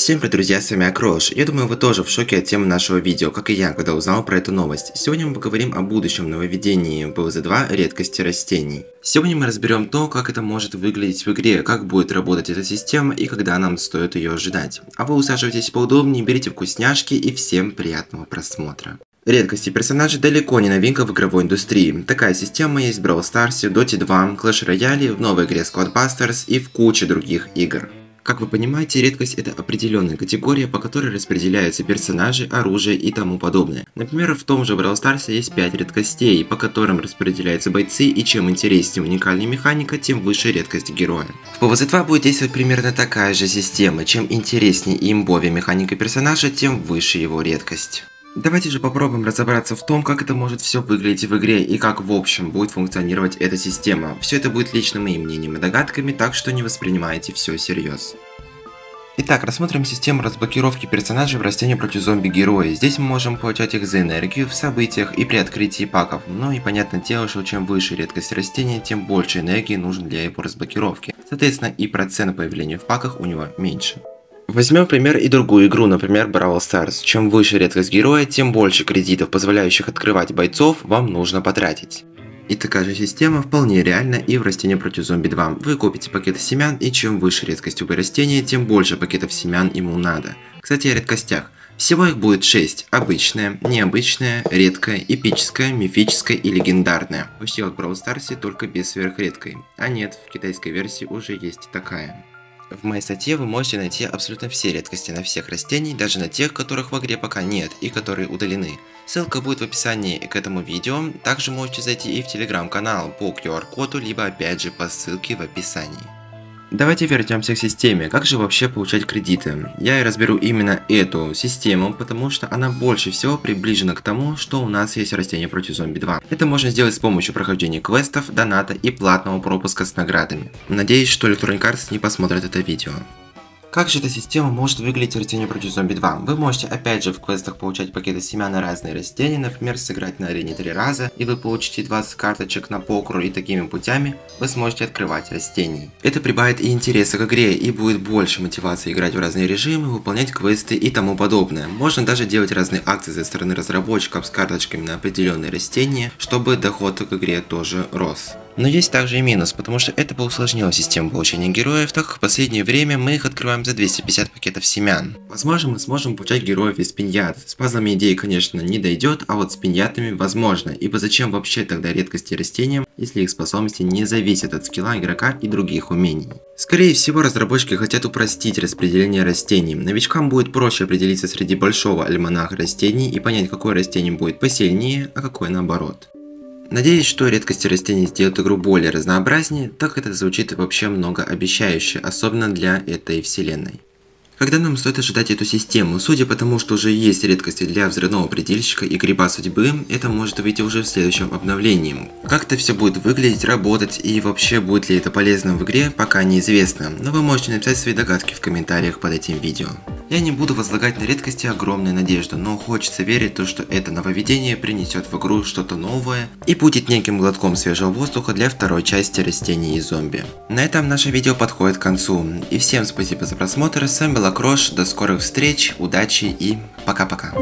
Всем привет, друзья, с вами Акрош. Я думаю, вы тоже в шоке от темы нашего видео, как и я, когда узнал про эту новость. Сегодня мы поговорим о будущем нововведении БВЗ-2 редкости растений. Сегодня мы разберем то, как это может выглядеть в игре, как будет работать эта система и когда нам стоит ее ожидать. А вы усаживайтесь поудобнее, берите вкусняшки и всем приятного просмотра. Редкости персонажей далеко не новинка в игровой индустрии. Такая система есть в Brawl Stars, Dota 2, Clash Royale, в новой игре Squad Busters и в куче других игр. Как вы понимаете, редкость это определенная категория, по которой распределяются персонажи, оружие и тому подобное. Например, в том же Brawl Stars есть 5 редкостей, по которым распределяются бойцы, и чем интереснее уникальная механика, тем выше редкость героя. В PvZ 2 будет действовать примерно такая же система, чем интереснее и имбовее механика персонажа, тем выше его редкость. Давайте же попробуем разобраться в том, как это может все выглядеть в игре и как в общем будет функционировать эта система. Все это будет лично моим мнением и догадками, так что не воспринимайте все всерьез. Итак, рассмотрим систему разблокировки персонажей в растении против зомби-героя. Здесь мы можем получать их за энергию в событиях и при открытии паков. Ну и понятное дело, что чем выше редкость растения, тем больше энергии нужно для его разблокировки. Соответственно, и процент появления в паках у него меньше. Возьмем пример и другую игру, например Brawl Stars. Чем выше редкость героя, тем больше кредитов, позволяющих открывать бойцов, вам нужно потратить. И такая же система вполне реальна и в растении против зомби 2. Вы купите пакеты семян, и чем выше редкость у растения, тем больше пакетов семян ему надо. Кстати о редкостях. Всего их будет 6. Обычная, необычная, редкая, эпическая, мифическая и легендарная. Почти как в Brawl Stars, только без сверхредкой. А нет, в китайской версии уже есть такая. В моей статье вы можете найти абсолютно все редкости на всех растений, даже на тех, которых в игре пока нет и которые удалены. Ссылка будет в описании к этому видео, также можете зайти и в телеграм-канал по QR-коду, либо опять же по ссылке в описании. Давайте вернемся к системе. Как же вообще получать кредиты? Я и разберу именно эту систему, потому что она больше всего приближена к тому, что у нас есть растение против зомби 2. Это можно сделать с помощью прохождения квестов, доната и платного пропуска с наградами. Надеюсь, что Electronic Arts не посмотрит это видео. Как же эта система может выглядеть в растении против зомби 2? Вы можете опять же в квестах получать пакеты семян на разные растения, например, сыграть на арене 3 раза, и вы получите 20 карточек на покру, и такими путями вы сможете открывать растений. Это прибавит и интереса к игре, и будет больше мотивации играть в разные режимы, выполнять квесты и тому подобное. Можно даже делать разные акции со стороны разработчиков с карточками на определенные растения, чтобы доход к игре тоже рос. Но есть также и минус, потому что это бы усложнило систему получения героев, так как в последнее время мы их открываем за 250 пакетов семян. Возможно, мы сможем получать героев из пиньят. С пазлами идеи, конечно, не дойдет, а вот с пиньятами возможно. Ибо зачем вообще тогда редкости растениям, если их способности не зависят от скилла игрока и других умений? Скорее всего, разработчики хотят упростить распределение растений. Новичкам будет проще определиться среди большого альманаха растений и понять, какое растение будет посильнее, а какое наоборот. Надеюсь, что редкости растений сделают игру более разнообразнее, так это звучит вообще многообещающе, особенно для этой вселенной. Когда нам стоит ожидать эту систему? Судя по тому, что уже есть редкости для взрывного предельщика и гриба судьбы, это может выйти уже в следующем обновлении. Как это все будет выглядеть, работать и вообще будет ли это полезно в игре, пока неизвестно, но вы можете написать свои догадки в комментариях под этим видео. Я не буду возлагать на редкости огромную надежду, но хочется верить то, что это нововведение принесет в игру что-то новое и будет неким глотком свежего воздуха для второй части растений и зомби. На этом наше видео подходит к концу, и всем спасибо за просмотр, с вами была Крош, до скорых встреч, удачи и пока-пока.